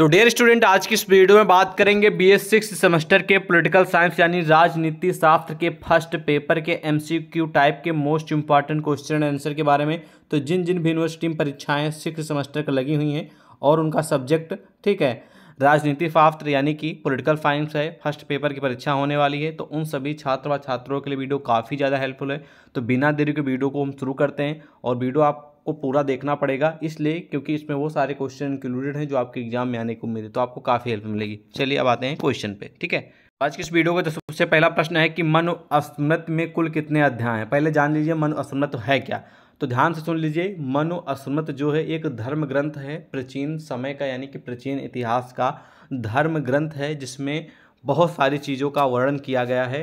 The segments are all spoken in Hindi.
तो डियर स्टूडेंट आज की इस वीडियो में बात करेंगे बी एस सिक्स सेमेस्टर के पॉलिटिकल साइंस यानी राजनीति शास्त्र के फ़र्स्ट पेपर के एमसीक्यू टाइप के मोस्ट इंपॉर्टेंट क्वेश्चन आंसर के बारे में। तो जिन जिन भी यूनिवर्सिटी में परीक्षाएँ सिक्स सेमेस्टर की लगी हुई हैं और उनका सब्जेक्ट ठीक है, राजनीति शास्त्र यानी कि पॉलिटिकल साइंस है फ़र्स्ट पेपर की परीक्षा होने वाली है तो उन सभी छात्र व छात्रों के लिए वीडियो काफ़ी ज़्यादा हेल्पफुल है। तो बिना देरी के वीडियो को हम शुरू करते हैं और वीडियो आप को पूरा देखना पड़ेगा, इसलिए क्योंकि इसमें वो सारे क्वेश्चन इंक्लूडेड हैं जो आपके एग्ज़ाम में आने को मिले तो आपको काफ़ी हेल्प मिलेगी। चलिए अब आते हैं क्वेश्चन पे, ठीक है? आज की इस वीडियो का तो सबसे पहला प्रश्न है कि मन अस्मृत में कुल कितने अध्याय हैं? पहले जान लीजिए मन अस्मृत है क्या? तो ध्यान से सुन लीजिए, मनु अस्मृत जो है एक धर्म ग्रंथ है, प्राचीन समय का यानी कि प्राचीन इतिहास का धर्म ग्रंथ है, जिसमें बहुत सारी चीज़ों का वर्णन किया गया है।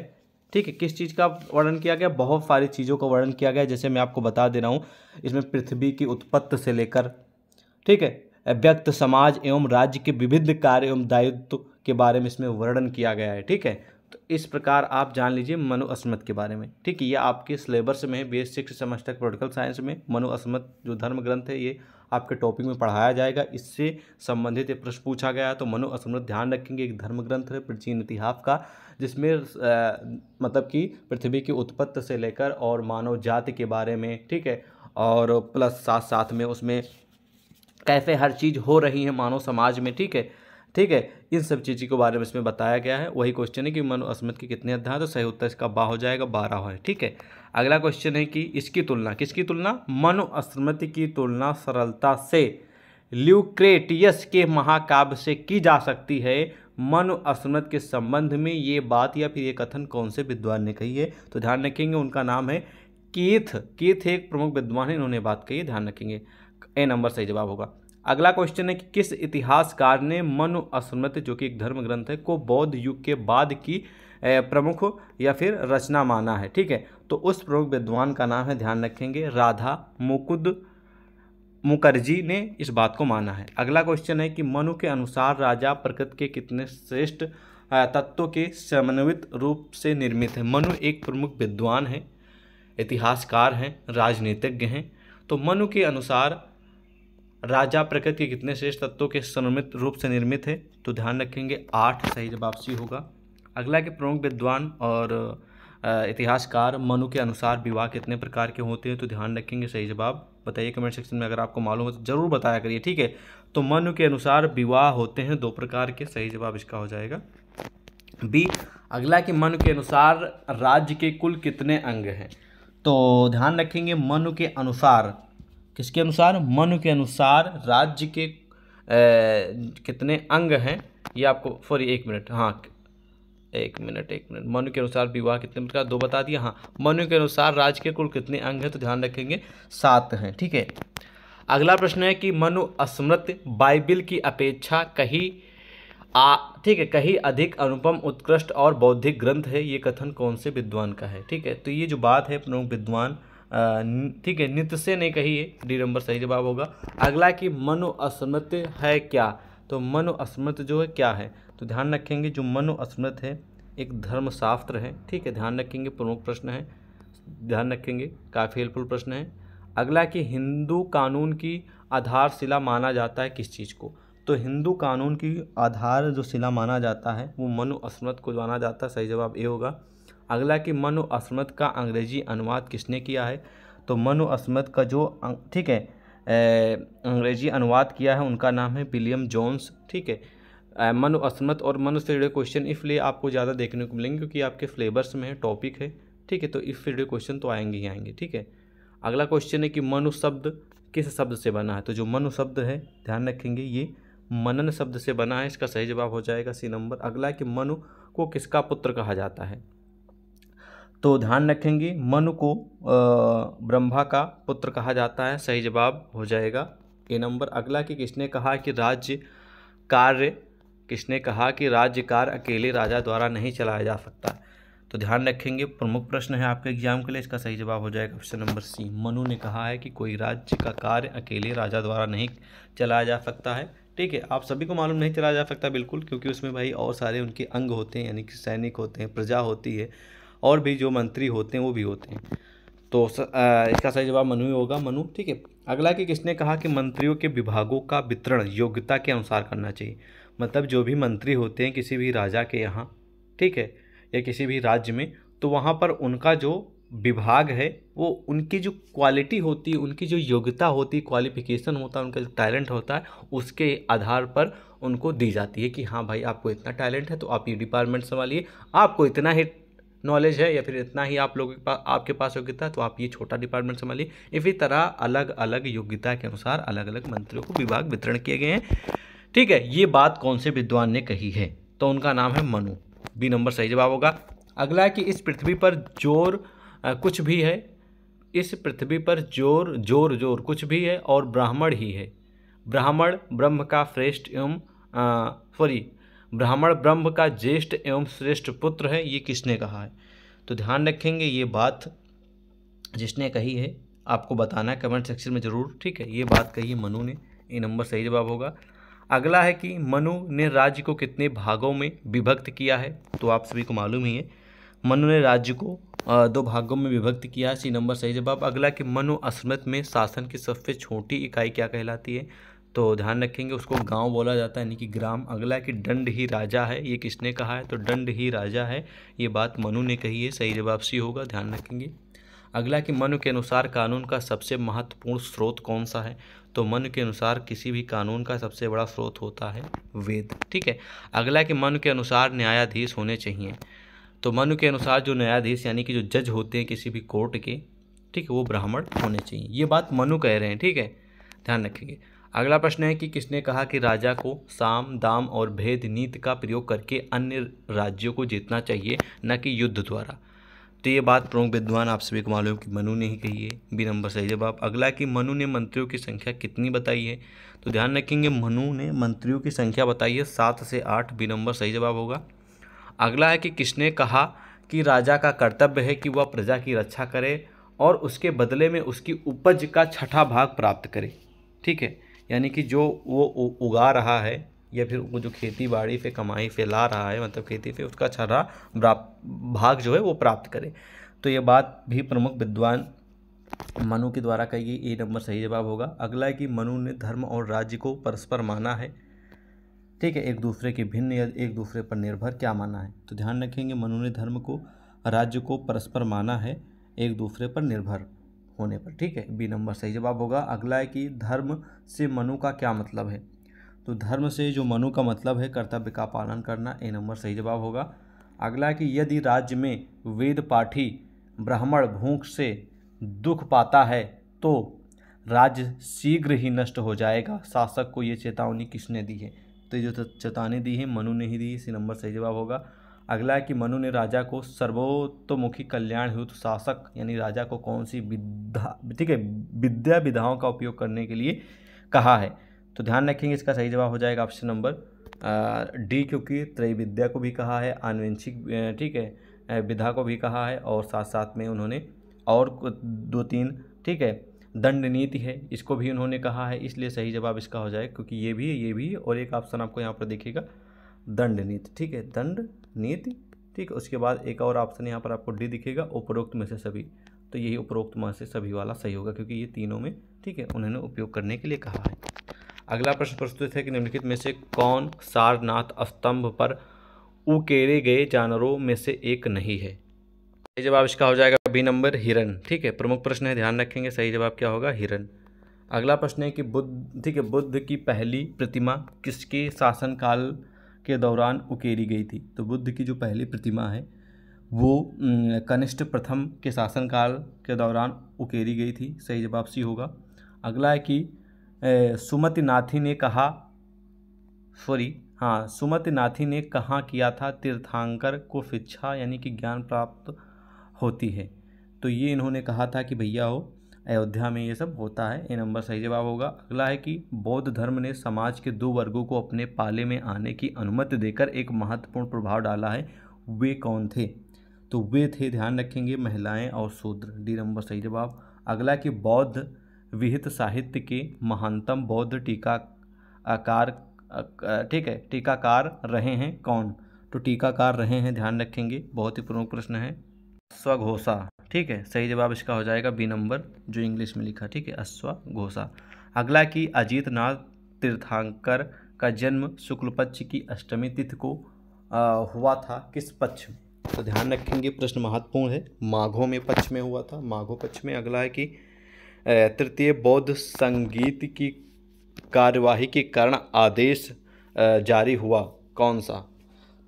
ठीक है, किस चीज़ का वर्णन किया गया? बहुत सारी चीज़ों का वर्णन किया गया, जैसे मैं आपको बता दे रहा हूँ, इसमें पृथ्वी की उत्पत्ति से लेकर, ठीक है व्यक्त समाज एवं राज्य के विभिन्न कार्य एवं दायित्व के बारे में इसमें वर्णन किया गया है, ठीक है? तो इस प्रकार आप जान लीजिए मनु अस्मत के बारे में, ठीक है? ये आपके सिलेबस में base six semester political science में मनु अस्मत जो धर्म ग्रंथ है, ये आपके टॉपिक में पढ़ाया जाएगा। इससे संबंधित एक प्रश्न पूछा गया तो मनु अस्मृत ध्यान रखेंगे एक धर्म ग्रंथ है प्राचीन इतिहास का, जिसमें मतलब कि पृथ्वी की उत्पत्ति से लेकर और मानव जाति के बारे में, ठीक है? और प्लस साथ साथ में उसमें कैसे हर चीज़ हो रही है मानव समाज में, ठीक है? ठीक है? इन सब चीज़ों के बारे में इसमें बताया गया है। वही क्वेश्चन है कि मनु अस्मृत के कितने अध्याय तो सही उत्तर इसका बा हो जाएगा, बारह है, ठीक है? अगला क्वेश्चन है कि इसकी तुलना, किसकी तुलना? मनु स्मृति की तुलना सरलता से। ल्यूक्रेटियस के महाकाव्य से की जा सकती है? मनु स्मृत के संबंध में ये बात या फिर ये कथन कौन से विद्वान ने कही है? तो ध्यान रखेंगे, उनका नाम है कीथ। कीथ एक प्रमुख विद्वान है, इन्होंने बात कही ध्यान रखेंगे। ए नंबर सही जवाब होगा। अगला क्वेश्चन है कि किस इतिहासकार ने मनु स्मृति जो कि एक धर्म ग्रंथ है, को बौद्ध युग के बाद की प्रमुख या फिर रचना माना है? ठीक है तो उस प्रमुख विद्वान का नाम है, ध्यान रखेंगे, राधा मुकुद मुखर्जी ने इस बात को माना है। अगला क्वेश्चन है कि मनु के अनुसार राजा प्रकृति के कितने श्रेष्ठ तत्वों के समन्वित रूप से निर्मित है। मनु एक प्रमुख विद्वान है, इतिहासकार हैं, राजनीतिज्ञ हैं। तो मनु के अनुसार राजा प्रकृति के कितने श्रेष्ठ तत्वों के समन्वित रूप से निर्मित है तो ध्यान रखेंगे, आठ सही जवाब सी होगा। अगला के प्रमुख विद्वान और इतिहासकार मनु के अनुसार विवाह कितने प्रकार के होते हैं तो ध्यान रखेंगे सही जवाब। बताइए कमेंट सेक्शन में अगर आपको मालूम हो तो ज़रूर बताया करिए ठीक है? तो मनु के अनुसार विवाह होते हैं दो प्रकार के सही जवाब इसका हो जाएगा। बी अगला कि मनु के अनुसार राज्य के कुल कितने अंग हैं? तो ध्यान रखेंगे मनु के अनुसार किसके अनुसार? मनु के अनुसार राज्य के ए, कितने अंग हैं? ये आपको सॉरी एक मिनट हाँ एक मिनट एक मिनट। मनु के अनुसार विवाह कितने प्रकार? दो बता दिया। हाँ मनु के अनुसार राज्य के कुल कितने अंग हैं? तो ध्यान रखेंगे, सात हैं, ठीक है? अगला प्रश्न है कि मनु स्मृत बाइबिल की अपेक्षा कहीं आ, ठीक है, कहीं अधिक अनुपम, उत्कृष्ट और बौद्धिक ग्रंथ है? ये कथन कौन से विद्वान का है, ठीक है? तो ये जो बात है प्रमुख विद्वान ठीक है, नित्य नहीं कही है। डी नंबर सही जवाब होगा। अगला कि मनु अस्मृत है क्या? तो मनु अस्मृत जो है क्या है? तो ध्यान रखेंगे, जो मनु अस्मृत है, एक धर्मशास्त्र है, ठीक है, ध्यान रखेंगे, प्रमुख प्रश्न है, ध्यान रखेंगे, काफ़ी हेल्पफुल प्रश्न है। अगला कि हिंदू कानून की आधारशिला माना जाता है किस चीज़ को? तो हिंदू कानून की आधार जो शिला माना जाता है, वो मनु अस्मृत को माना जाता है, सही जवाब ए होगा। अगला कि मनु अस्मृत का अंग्रेज़ी अनुवाद किसने किया है? तो मनु अस्मृत का जो ठीक है अंग्रेज़ी अनुवाद किया है, उनका नाम है विलियम जोन्स, ठीक है। मनु अस्मृत और मनु से जुड़े क्वेश्चन इसलिए आपको ज़्यादा देखने को मिलेंगे क्योंकि आपके फ्लेवर्स में है टॉपिक है। ठीक है तो इस से क्वेश्चन तो आएँगे ही आएँगे, ठीक है? अगला क्वेश्चन है कि मनु शब्द किस शब्द से बना है? तो जो मनु शब्द है, ध्यान रखेंगे ये, मनन शब्द से बना है, इसका सही जवाब हो जाएगा सी नंबर। अगला कि मनु को किसका पुत्र कहा जाता है? तो ध्यान रखेंगे, मनु को ब्रह्मा का पुत्र कहा जाता है, सही जवाब हो जाएगा ए नंबर। अगला कि किसने कहा कि राज्य कार्य किसने कहा कि राज्य कार्य अकेले राजा द्वारा नहीं चलाया जा सकता? तो ध्यान रखेंगे, प्रमुख प्रश्न है आपके एग्ज़ाम के लिए, इसका सही जवाब हो जाएगा ऑप्शन नंबर सी। मनु ने कहा है कि कोई राज्य का कार्य अकेले राजा द्वारा नहीं चलाया जा सकता है। ठीक है, आप सभी को मालूम नहीं चलाया जा सकता बिल्कुल, क्योंकि उसमें भाई और सारे उनके अंग होते हैं, यानी कि सैनिक होते हैं, प्रजा होती है, और भी जो मंत्री होते हैं, वो भी होते हैं। तो इसका सही जवाब मनु ही होगा। मनु, ठीक है, अगला कि किसने कहा कि मंत्रियों के विभागों का वितरण योग्यता के अनुसार करना चाहिए? मतलब जो भी मंत्री होते हैं किसी भी राजा के यहाँ, ठीक है, या किसी भी राज्य में तो वहाँ पर उनका जो विभाग है, वो उनकी जो क्वालिटी होती है उनकी जो योग्यता होती है क्वालिफिकेशन होता है उनका जो टैलेंट होता है, उसके आधार पर उनको दी जाती है कि हाँ भाई, आपको इतना टैलेंट है तो आप ये डिपार्टमेंट संभालिए। आपको इतना ही नॉलेज है, या फिर इतना ही आप लोगों के पास, आपके पास योग्यता है तो आप ये छोटा डिपार्टमेंट संभालिए। इसी तरह अलग अलग योग्यता के अनुसार अलग अलग मंत्रियों को विभाग वितरण किए गए हैं। ठीक है ये बात कौन से विद्वान ने कही है? तो उनका नाम है मनु। बी नंबर सही जवाब होगा। अगला है कि इस पृथ्वी पर ज़ोर आ, कुछ भी है। इस पृथ्वी पर ज़ोर ज़ोर ज़ोर कुछ भी है और ब्राह्मण ही है। ब्राह्मण ब्रह्म का श्रेष्ठ एवं सॉरी ब्राह्मण ब्रह्म का ज्येष्ठ एवं श्रेष्ठ पुत्र है ये किसने कहा है? तो ध्यान रखेंगे ये बात जिसने कही है आपको बताना है कमेंट सेक्शन में ज़रूर ठीक है? ये बात कही है मनु ने ये नंबर सही जवाब होगा। अगला है कि मनु ने राज्य को कितने भागों में विभक्त किया है? तो आप सभी को मालूम ही है, मनु ने राज्य को दो भागों में विभक्त किया है। सी नंबर सही जवाब। अगला कि मनु अस्मृत में शासन की सबसे छोटी इकाई क्या कहलाती है? तो ध्यान रखेंगे, उसको गाँव बोला जाता है, यानी कि ग्राम। अगला कि दंड ही राजा है, ये किसने कहा है? तो दंड ही राजा है, ये बात मनु ने कही है, सही जवाब सी होगा, ध्यान रखेंगे। अगला कि मनु के अनुसार कानून का सबसे महत्वपूर्ण स्रोत कौन सा है? तो मन के अनुसार किसी भी कानून का सबसे बड़ा स्रोत होता है वेद। ठीक है? अगला कि मन के अनुसार न्यायाधीश होने चाहिए। तो मन के अनुसार जो न्यायाधीश यानी कि जो जज होते हैं किसी भी कोर्ट के, ठीक है, वो ब्राह्मण होने चाहिए। ये बात मनु कह रहे हैं, ठीक है? ध्यान रखेंगे। अगला प्रश्न है कि किसने कहा कि राजा को साम, दाम और भेद, नीति का प्रयोग करके अन्य राज्यों को जीतना चाहिए, न कि युद्ध द्वारा? तो ये बात प्रमुख विद्वान आप सभी को मालूम कि मनु ने ही कही है, बी नंबर सही जवाब अगला कि मनु ने मंत्रियों की संख्या कितनी बताई है तो ध्यान रखेंगे मनु ने मंत्रियों की संख्या बताई है सात से आठ, बी नंबर सही जवाब होगा। अगला है कि किसने कहा कि राजा का कर्तव्य है कि वह प्रजा की रक्षा करे और उसके बदले में उसकी उपज का छठा भाग प्राप्त करे। ठीक है? यानी कि जो वो उगा रहा है या फिर वो जो खेती बाड़ी पे कमाई फैला रहा है मतलब खेती पे उसका छठा भाग जो है वो प्राप्त करे। तो ये बात भी प्रमुख विद्वान मनु के द्वारा कही गई। ए नंबर सही जवाब होगा। अगला है कि मनु ने धर्म और राज्य को परस्पर माना है। ठीक है, एक दूसरे के भिन्न या एक दूसरे पर निर्भर क्या माना है? तो ध्यान रखेंगे, मनु ने धर्म को, राज्य को परस्पर माना है, एक दूसरे पर निर्भर होने पर। ठीक है, बी नंबर सही जवाब होगा। अगला है कि धर्म से मनु का क्या मतलब है? तो धर्म से जो मनु का मतलब है कर्तव्य का पालन करना, ए नंबर सही जवाब होगा। अगला कि यदि राज्य में वेद पाठी ब्राह्मण भूख से दुख पाता है तो राज्य शीघ्र ही नष्ट हो जाएगा। शासक को ये चेतावनी किसने दी है? तो जो चेतावनी दी है, मनु ने ही दी इसी नंबर सही जवाब होगा। अगला है कि मनु ने राजा को सर्वोत्तमुखी कल्याण हेतु शासक, यानी राजा को कौन सी विद्या ठीक है, विद्या विधाओं का उपयोग करने के लिए कहा है। तो ध्यान रखेंगे इसका सही जवाब हो जाएगा ऑप्शन नंबर डी क्योंकि त्रैविद्या को भी कहा है, आनुवंशिक ठीक है विधा को भी कहा है और साथ साथ में उन्होंने और दो तीन, ठीक है, दंड नीति है, इसको भी उन्होंने कहा है, इसलिए सही जवाब इसका हो जाए क्योंकि ये भी है, ये भी है और एक ऑप्शन आपको यहाँ पर देखिएगा, दंड नीति, ठीक है, दंड नीति, ठीक है, उसके बाद एक और ऑप्शन यहाँ पर आपको डी दिखेगा, उपरोक्त में से सभी तो यही उपरोक्त में से सभी वाला सही होगा क्योंकि ये तीनों में, ठीक है, उन्होंने उपयोग करने के लिए कहा है। अगला प्रश्न प्रस्तुत है कि निम्नलिखित में से कौन सारनाथ स्तंभ पर उकेरे गए जानवरों में से एक नहीं है? सही जवाब इसका हो जाएगा बी नंबर, हिरन। ठीक है, प्रमुख प्रश्न है, ध्यान रखेंगे, सही जवाब क्या होगा? हिरन। अगला प्रश्न है कि बुद्ध, ठीक है, बुद्ध की पहली प्रतिमा किसके शासनकाल के दौरान उकेरी गई थी? तो बुद्ध की जो पहली प्रतिमा है, वो कनिष्ठ प्रथम के शासनकाल के दौरान उकेरी गई थी। सही जवाब सी होगा। अगला है कि सुमति नाथी ने कहा, सॉरी हाँ सुमति नाथी ने कहाँ किया था, तीर्थांकर को शिक्षा यानी कि ज्ञान प्राप्त होती है। तो ये इन्होंने कहा था कि भैया हो अयोध्या में ये सब होता है, ये नंबर सही जवाब होगा। अगला है कि बौद्ध धर्म ने समाज के दो वर्गों को अपने पाले में आने की अनुमति देकर एक महत्वपूर्ण प्रभाव डाला है, वे कौन थे? तो वे थे, ध्यान रखेंगे, महिलाएँ और शूद्र। डी नंबर सही जवाब। अगला कि बौद्ध विहित साहित्य के महानतम बौद्ध टीकाकार ठीक है टीकाकार रहे हैं कौन? तो टीकाकार रहे हैं ध्यान रखेंगे बहुत ही प्रमुख प्रश्न है। स्वघोषा ठीक है सही जवाब इसका हो जाएगा बी नंबर जो इंग्लिश में लिखा ठीक है अश्वा घोषा। अगला कि अजीत नाथ तीर्थांकर का जन्म शुक्ल पक्ष की अष्टमी तिथि को आ, हुआ था किस पक्ष में? तो ध्यान रखेंगे प्रश्न महत्वपूर्ण है माघों में पक्ष में हुआ था माघों पक्ष में अगला है कि तृतीय बौद्ध संगीत की कार्यवाही के कारण आदेश जारी हुआ। कौन सा?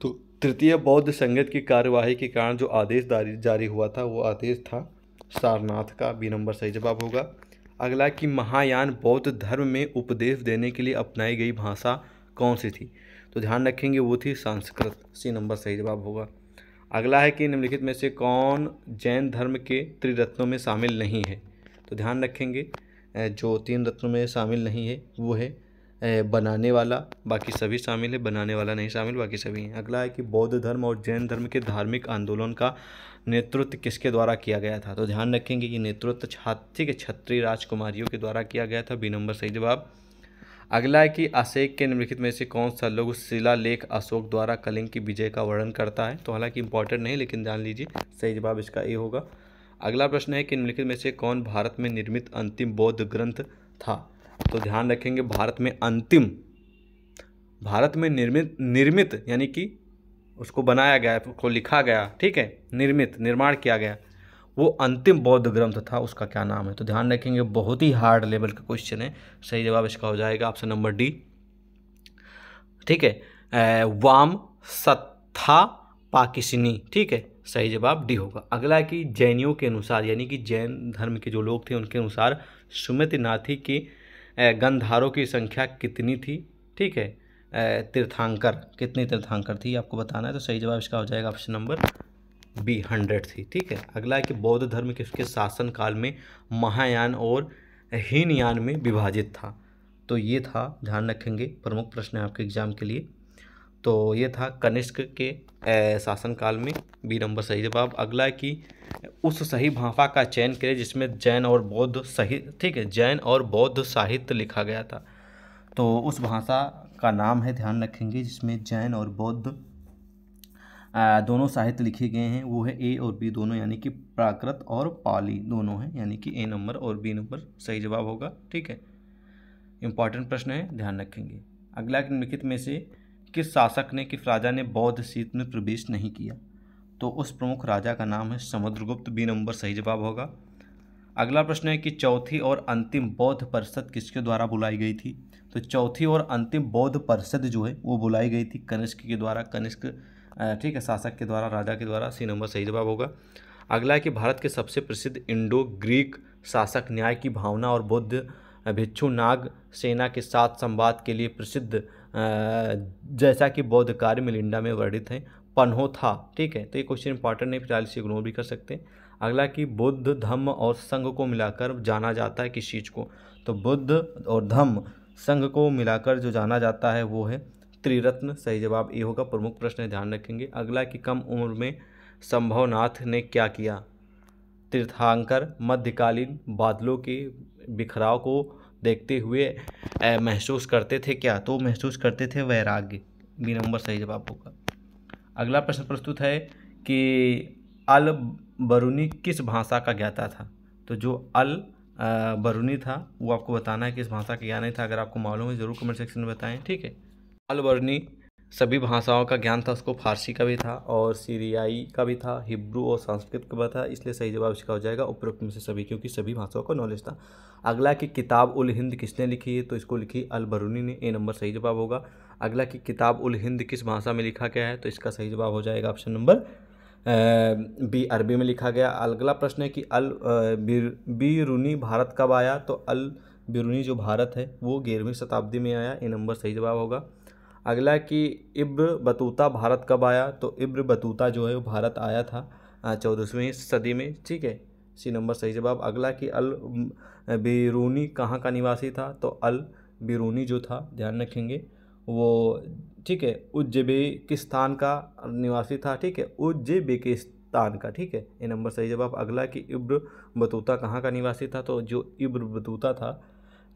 तो तृतीय बौद्ध संगीत की कार्यवाही के कारण जो आदेश जारी हुआ था, वो आदेश था सारनाथ का, बी नंबर सही जवाब होगा। अगला कि महायान बौद्ध धर्म में उपदेश देने के लिए अपनाई गई भाषा कौन सी थी? तो ध्यान रखेंगे वो थी संस्कृत, सी नंबर सही जवाब होगा। अगला है कि निम्नलिखित में से कौन जैन धर्म के त्रिरत्नों में शामिल नहीं है? तो ध्यान रखेंगे जो तीन रत्नों में शामिल नहीं है, वो है बनाने वाला, बाकी सभी शामिल है, बनाने वाला नहीं शामिल, बाकी सभी हैं। अगला है कि बौद्ध धर्म और जैन धर्म के धार्मिक आंदोलन का नेतृत्व किसके द्वारा किया गया था? तो ध्यान रखेंगे कि नेतृत्व ठीक के छत्री राजकुमारियों के द्वारा किया गया था, बी नंबर सही जवाब। अगला है कि अशेक के निम्नलिखित में से कौन सा लघु शिलालेख अशोक द्वारा कलिंग की विजय का वर्णन करता है? तो हालाँकि इंपॉर्टेंट नहीं, लेकिन जान लीजिए, सही जवाब इसका ए होगा। अगला प्रश्न है कि निम्नलिखित में से कौन भारत में निर्मित अंतिम बौद्ध ग्रंथ था? तो ध्यान रखेंगे, भारत में अंतिम, भारत में निर्मित निर्मित यानी कि उसको बनाया गया, उसको लिखा गया, ठीक है, निर्मित, निर्माण किया गया, वो अंतिम बौद्ध ग्रंथ था, उसका क्या नाम है? तो ध्यान रखेंगे, बहुत ही हार्ड लेवल का क्वेश्चन है। सही जवाब इसका हो जाएगा ऑप्शन नंबर डी ठीक है? वाम सत्था पाकिसनी ठीक है? सही जवाब डी होगा। अगला है कि जैनियों के अनुसार, यानी कि जैन धर्म के जो लोग थे, उनके अनुसार सुमित नाथी की गंधारों की संख्या कितनी थी? ठीक है? तीर्थांकर। कितनी तीर्थांकर थी? आपको बताना है तो सही जवाब इसका हो जाएगा ऑप्शन नंबर बी, हंड्रेड थी। ठीक है? अगला है कि बौद्ध धर्म के उसके शासन काल में महायान और हीनयान में विभाजित था। तो ये था, ध्यान रखेंगे, प्रमुख प्रश्न है आपके एग्ज़ाम के लिए। तो ये था कनिष्क के शासनकाल में बी नंबर सही जवाब। अगला है कि उस सही भाषा का चयन करें जिसमें जैन और बौद्ध सही, ठीक है, जैन और बौद्ध साहित्य लिखा गया था। तो उस भाषा का नाम है, ध्यान रखेंगे, जिसमें जैन और बौद्ध दोनों साहित्य लिखे गए हैं। वो है ए और बी दोनों, यानी कि प्राकृत और पाली दोनों हैं, यानी कि ए नंबर और बी नंबर सही जवाब होगा, ठीक है। इंपॉर्टेंट प्रश्न है, ध्यान रखेंगे। अगला निम्नलिखित में से किस शासक ने किस राजा ने बौद्ध सीत में प्रवेश नहीं किया। तो उस प्रमुख राजा का नाम है समुद्रगुप्त, बी नंबर सही जवाब होगा। अगला प्रश्न है कि चौथी और अंतिम बौद्ध परिषद किसके द्वारा बुलाई गई थी? तो चौथी और अंतिम बौद्ध परिषद जो है, वो बुलाई गई थी कनिष्क के द्वारा, कनिष्क ठीक है, शासक के द्वारा, राजा के द्वारा, सी नंबर सही जवाब होगा। अगला है कि भारत के सबसे प्रसिद्ध इंडो ग्रीक शासक न्याय की भावना और बौद्ध भिक्षु नाग सेना के साथ संवाद के लिए प्रसिद्ध जैसा कि बौद्ध कार्य मिलिंडा में वर्णित है, पन्हो था, ठीक है? तो ये क्वेश्चन इंपॉर्टेंट नहीं फ़िलहाल इसे इग्नोर भी कर सकते हैं। अगला कि बुद्ध, धम्म और संघ को मिलाकर जाना जाता है किस चीज़ को? तो बुद्ध और धम्म, संघ को मिलाकर जो जाना जाता है वो है त्रिरत्न। सही जवाब ये होगा, प्रमुख प्रश्न ध्यान रखेंगे। अगला कि कम उम्र में संभवनाथ ने क्या किया? तीर्थांकर, मध्यकालीन बादलों के बिखराव को देखते हुए महसूस करते थे क्या? तो महसूस करते थे वैराग्य। बी नंबर सही जवाब होगा। अगला प्रश्न प्रस्तुत है कि अल बरूनी किस भाषा का ज्ञाता था? तो जो अल बरूनी था, वो आपको बताना है किस भाषा का ज्ञान था। अगर आपको मालूम है, ज़रूर कमेंट सेक्शन में बताएँ, ठीक है? अल बरूनी सभी भाषाओं का ज्ञान था, उसको फारसी का भी था और सीरियाई का भी था, हिब्रू और संस्कृत का भी था, इसलिए सही जवाब इसका हो जाएगा उपरोक्त में से सभी, क्योंकि सभी भाषाओं का नॉलेज था। अगला की किताब उल हिंद किसने लिखी है तो इसको लिखी अल बरूनी ने, ए नंबर सही जवाब होगा। अगला की किताब उल हिंद किस भाषा में लिखा गया है तो इसका सही जवाब हो जाएगा ऑप्शन नंबर बी अरबी में लिखा गया। अगला प्रश्न है कि अल बीरूनी भारत कब आया तो अल बिरूनी जो भारत है, वो ग्यारहवीं शताब्दी में आया, ए नंबर सही जवाब होगा। अगला कि इब्र बतूता भारत कब आया? तो इब्र बतूता जो है वो भारत आया था चौदहवीं सदी में, ठीक है? सी नंबर सही जवाब। अगला कि अल बिरूनी कहाँ का निवासी था? तो अल बिरूनी जो था, ध्यान रखेंगे, वो, ठीक है उज्बेकिस्तान का निवासी था, ठीक है? उज्बेकिस्तान का, ठीक है? ये नंबर सही जवाब। अगला कि इब्र बतूता कहाँ का निवासी था? तो जो इब्र बतूता था,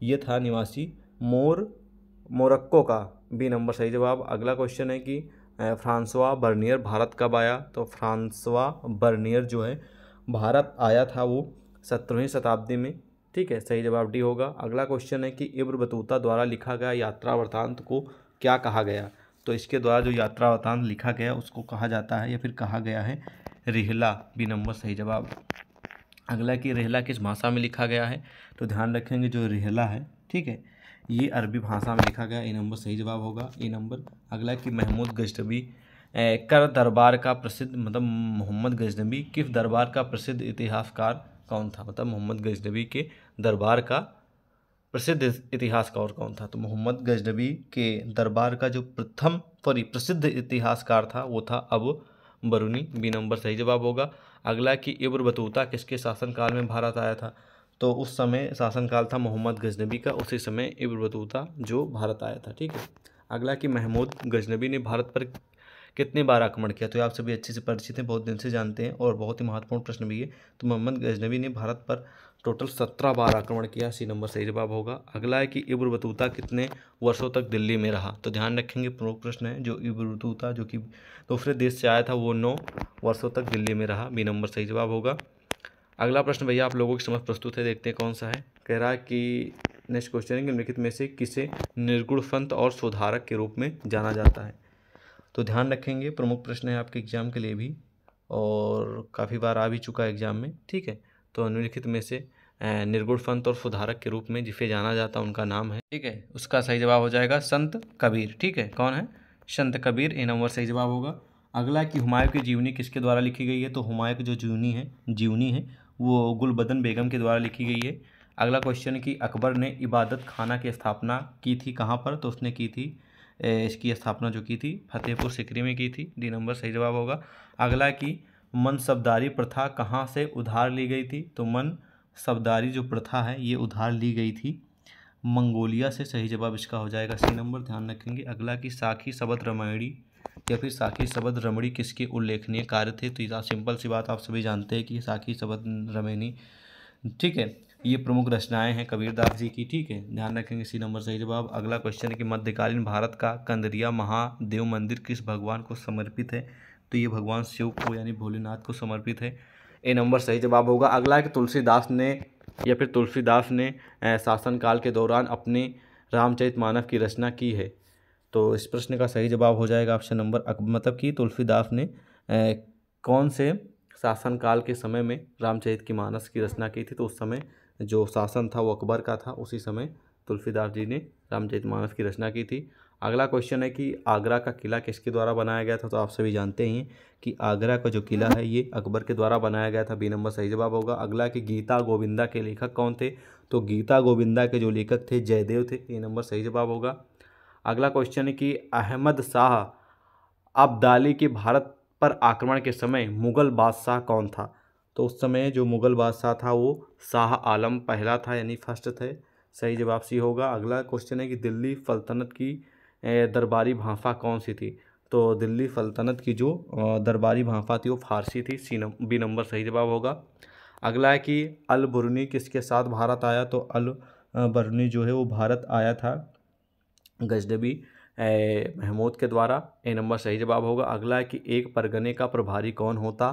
ये था निवासी मोर मोरक्को का बी नंबर सही जवाब। अगला क्वेश्चन है कि फ्रांसवा बर्नियर भारत कब आया? तो फ्रांसवा बर्नियर जो है, भारत आया था वो सत्रहवीं शताब्दी में। ठीक है, सही जवाब डी होगा। अगला क्वेश्चन है कि इब्र बतूता द्वारा लिखा गया यात्रा वृतांत को क्या कहा गया? तो इसके द्वारा जो यात्रा वृतांत लिखा गया, उसको कहा जाता है या फिर कहा गया है, रिहला बी नंबर सही जवाब। अगला कि रिहला किस भाषा में लिखा गया है? तो ध्यान रखेंगे जो रिहला है, ठीक है ये अरबी भाषा में लिखा गया ए नंबर सही जवाब होगा ए नंबर। अगला कि महमूद गजनबी कर दरबार का प्रसिद्ध मतलब मोहम्मद गजनबी किस दरबार का प्रसिद्ध इतिहासकार कौन था? मतलब मोहम्मद गजनबी के दरबार का प्रसिद्ध इतिहासकार कौन था? तो मोहम्मद गजनबी के दरबार का जो प्रथम, सॉरी, प्रसिद्ध इतिहासकार था, वो था अब बरूनी। बी नंबर सही जवाब होगा। अगला कि इब्र बतूता किसके शासनकाल में भारत आया था? तो उस समय शासनकाल था मोहम्मद गजनबी का, उसी समय इब्र बतूता जो भारत आया था, ठीक है? अगला कि महमूद गजनबी ने भारत पर कितने बार आक्रमण किया? तो आप सभी अच्छे से परिचित हैं, बहुत दिन से जानते हैं और बहुत ही महत्वपूर्ण प्रश्न भी है। तो मोहम्मद गजनबी ने भारत पर टोटल सत्रह बार आक्रमण किया, सी नंबर सही जवाब होगा। अगला है कि इब्र बतूता कितने वर्षों तक दिल्ली में रहा? तो ध्यान रखेंगे, प्रमुख प्रश्न है, जो इब्र बतूता, जो कि दूसरे देश से आया था, वो नौ वर्षों तक दिल्ली में रहा, बी नंबर सही जवाब होगा। अगला प्रश्न भैया आप लोगों के समझ प्रस्तुत है, देखते हैं कौन सा है। कह रहा है कि नेक्स्ट क्वेश्चन है निम्नलिखित में से किसे निर्गुण संत और सुधारक के रूप में जाना जाता है? तो ध्यान रखेंगे, प्रमुख प्रश्न है आपके एग्ज़ाम के लिए भी, और काफ़ी बार आ भी चुका है एग्ज़ाम में, ठीक है? तो निम्नलिखित में से निर्गुण संत और सुधारक के रूप में जिसे जाना जाता है, उनका नाम है, ठीक है? उसका सही जवाब हो जाएगा संत कबीर, ठीक है? कौन है? संत कबीर, ए नंबर सही जवाब होगा। अगला कि हुमायूं की जीवनी किसके द्वारा लिखी गई है? तो हुमायूं की जो जीवनी है जीवनी है वो गुलबदन बेगम के द्वारा लिखी गई है। अगला क्वेश्चन कि अकबर ने इबादत खाना की स्थापना की थी कहाँ पर? तो उसने की थी इसकी स्थापना जो की थी, फतेहपुर सिकरी में की थी। डी नंबर सही जवाब होगा। अगला कि मनसबदारी प्रथा कहाँ से उधार ली गई थी? तो मन सबदारी जो प्रथा है, ये उधार ली गई थी। मंगोलिया से सही जवाब इसका हो जाएगा सी नंबर, ध्यान रखेंगे। अगला कि साखी शबद रमणी या फिर साखी शबद रमणी किसके उल्लेखनीय कार्य थे? तो ये सिंपल सी बात आप सभी जानते हैं कि साखी शबद रमणी, ठीक है? ये प्रमुख रचनाएँ हैं कबीरदास जी की, ठीक है? ध्यान रखेंगे सी नंबर सही जवाब। अगला क्वेश्चन है कि मध्यकालीन भारत का कंदरिया महादेव मंदिर किस भगवान को समर्पित है? तो ये भगवान शिव को यानी भोलेनाथ को समर्पित है। ए नंबर सही जवाब होगा। अगला है कि तुलसीदास ने या फिर तुलसीदास ने शासनकाल के दौरान अपने रामचरित मानव की रचना की है। तो इस प्रश्न का सही जवाब हो जाएगा ऑप्शन नंबर मतलब कि तुलसीदास ने ए, कौन से शासनकाल के समय में रामचरित की मानस की रचना की थी? तो उस समय जो शासन था वो अकबर का था उसी समय तुलसीदास जी ने रामचरित मानस की रचना की थी। अगला क्वेश्चन है कि आगरा का किला किसके द्वारा बनाया गया था? तो आप सभी जानते ही कि आगरा का जो किला है ये अकबर के द्वारा बनाया गया था। बी नंबर सही जवाब होगा। अगला कि गीता गोविंदा के लेखक कौन थे? तो गीता गोविंदा के जो लेखक थे जयदेव थे। ए नंबर सही जवाब होगा। अगला क्वेश्चन है कि अहमद शाह अब्दाली के भारत पर आक्रमण के समय मुग़ल बादशाह कौन था? तो उस समय जो मुग़ल बादशाह था, वो शाह आलम पहला था, यानी फ़र्स्ट थे। सही जवाब सी होगा। अगला क्वेश्चन है कि दिल्ली सल्तनत की दरबारी भाषा कौन सी थी? तो दिल्ली सल्तनत की जो दरबारी भाषा थी, वो फारसी थी। सी नंबर बी नंबर सही जवाब होगा। अगला है कि अल किसके साथ भारत आया? तो अल बरनी जो है, वो भारत आया था। गजनबी महमूद के द्वारा। ए नंबर सही जवाब होगा। अगला है कि एक परगने का प्रभारी कौन होता?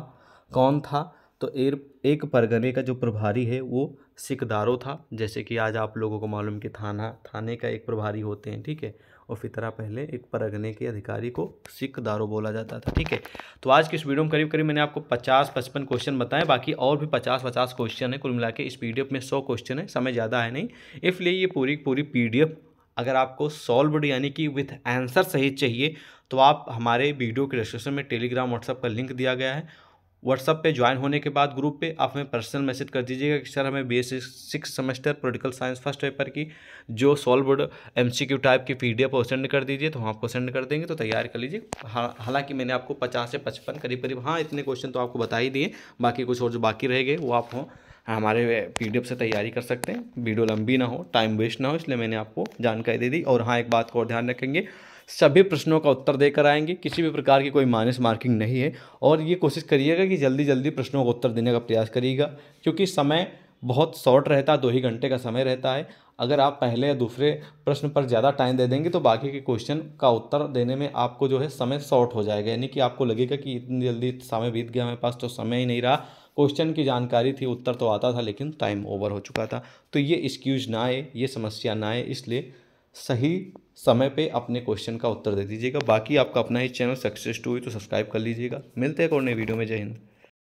कौन था? तो एक परगने का जो प्रभारी है, वो सिकदारो था। जैसे कि आज आप लोगों को मालूम कि थाना, थाने का एक प्रभारी होते हैं, ठीक है? और फिर तरह पहले एक परगने के अधिकारी को सिकदारो बोला जाता था, ठीक है? तो आज की इस वीडियो में करीब करीब मैंने आपको पचास पचपन क्वेश्चन बताएँ। बाकी और भी पचास पचास क्वेश्चन है। कुल मिला के इस पीडीएफ में सौ क्वेश्चन है। समय ज़्यादा है नहीं। इसलिए ये पूरी पूरी पीडीएफ अगर आपको सॉल्व यानी कि विथ आंसर सहित चाहिए तो आप हमारे वीडियो के डिस्क्रिप्शन में टेलीग्राम व्हाट्सअप का लिंक दिया गया है। व्हाट्सअप पे ज्वाइन होने के बाद ग्रुप पे आप हमें पर्सनल मैसेज कर दीजिएगा कि सर हमें B S six semester political science first paper की जो solve M C Q type की पी डी एफ़ सेंड कर दीजिए तो हम आपको सेंड कर देंगे। तो तैयार कर लीजिए। हालाँकि मैंने आपको पचास से पचपन करीब करीब हाँ इतने क्वेश्चन तो आपको बता ही दिए, बाकी कुछ और जो बाकी रह गए, वो आप हों हमारे पीडीएफ से तैयारी कर सकते हैं। वीडियो लंबी ना हो टाइम वेस्ट ना हो, इसलिए मैंने आपको जानकारी दे दी। और हाँ एक बात को और ध्यान रखेंगे, सभी प्रश्नों का उत्तर देकर आएँगे, किसी भी प्रकार की कोई माइनस मार्किंग नहीं है। और ये कोशिश करिएगा कि जल्दी जल्दी प्रश्नों का उत्तर देने का प्रयास करिएगा, क्योंकि समय बहुत शॉर्ट रहता है, दो ही घंटे का समय रहता है। अगर आप पहले या दूसरे प्रश्न पर ज़्यादा टाइम दे देंगे तो बाकी के क्वेश्चन का उत्तर देने में आपको जो है, समय शॉर्ट हो जाएगा। यानी कि आपको लगेगा कि इतनी जल्दी समय बीत गया हमारे पास तो समय ही नहीं रहा। क्वेश्चन की जानकारी थी, उत्तर तो आता था, लेकिन टाइम ओवर हो चुका था। तो ये एक्सक्यूज ना आए, ये समस्या ना आए, इसलिए सही समय पे अपने क्वेश्चन का उत्तर दे दीजिएगा। बाकी आपका अपना ही चैनल सक्सेस टू हुई तो सब्सक्राइब कर लीजिएगा। मिलते हैं और नए वीडियो में। जय हिंद।